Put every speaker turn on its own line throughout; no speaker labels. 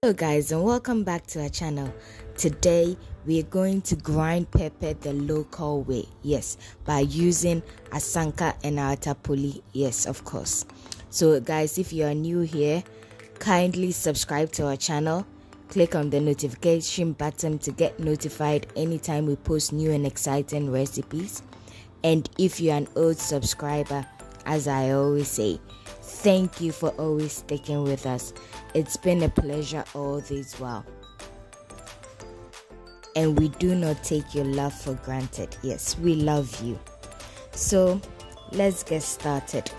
Hello guys and welcome back to our channel. Today we are going to grind pepper the local way. Yes, by using asanka and atapoli. Yes, of course. So guys, if you are new here, kindly subscribe to our channel. Click on the notification button to get notified anytime we post new and exciting recipes. And if you're an old subscriber, as I always say, thank you for always sticking with us. It's been a pleasure all this while. And we do not take your love for granted. Yes, we love you. So let's get started.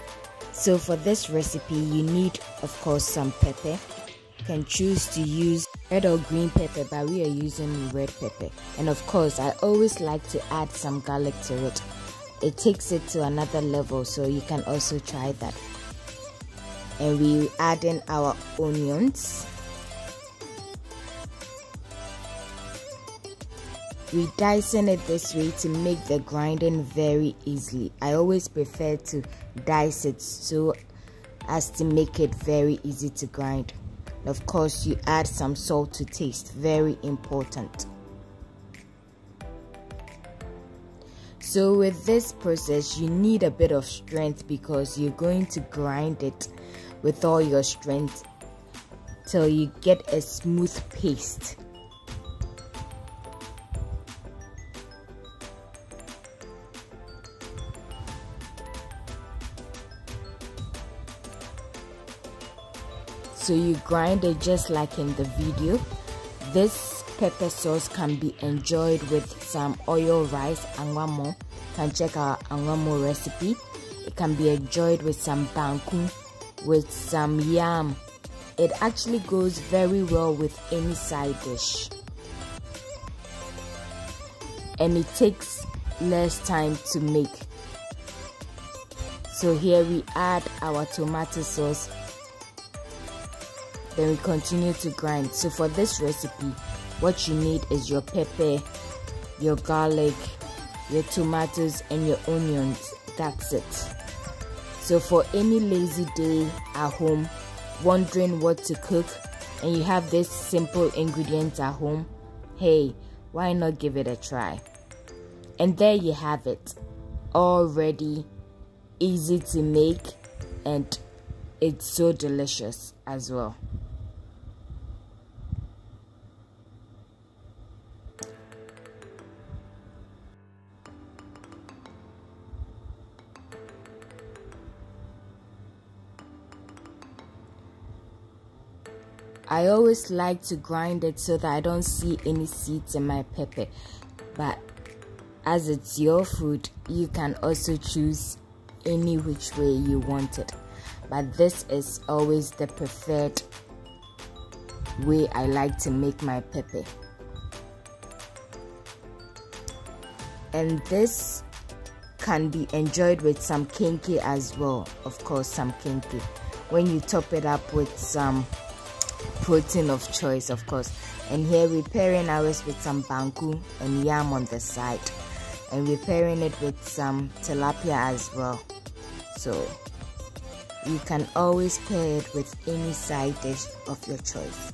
So for this recipe, you need, of course, some pepper. You can choose to use red or green pepper, but we are using red pepper. And of course, I always like to add some garlic to it. It takes it to another level, so you can also try that. And we add in our onions. We dicing it this way to make the grinding very easily i always prefer to dice it so as to make it very easy to grind. Of course you add some salt to taste. Very important so with this process you need a bit of strength because you're going to grind it with all your strength till you get a smooth paste. So you grind it just like in the video. This pepper sauce can be enjoyed with some oil rice angwamo. You can check our angwamo recipe. It can be enjoyed with some banku with some yam. It actually goes very well with any side dish. And it takes less time to make. So here we add our tomato sauce. Then we continue to grind. So for this recipe, what you need is your pepper, your garlic, your tomatoes and your onions. That's it. So, for any lazy day at home, wondering what to cook, and you have this simple ingredients at home, hey, why not give it a try? And there you have it, all ready, easy to make, and it's so delicious as well. I always like to grind it so that I don't see any seeds in my pepper. But as it's your food, you can also choose any which way you want it. But this is always the preferred way I like to make my pepper. And this can be enjoyed with some kenkey as well. Of course, some kenkey. When you top it up with some protein of choice, of course. And here we're pairing ours with some banku and yam on the side. And we're pairing it with some tilapia as well. So you can always pair it with any side dish of your choice.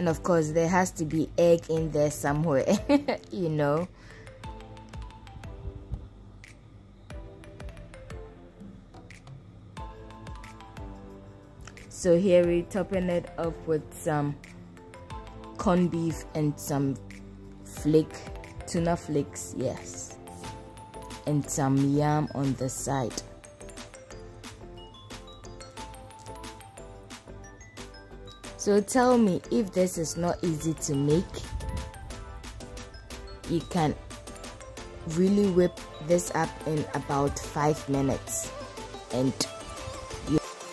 And of course, there has to be egg in there somewhere, you know. So here we're topping it up with some corned beef and some flake, tuna flakes, yes. And some yam on the side. So tell me if this is not easy to make, you can really whip this up in about 5 minutes and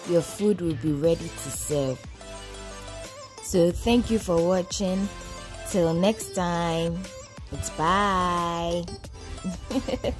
your food will be ready to serve. So thank you for watching. Till next time, it's bye.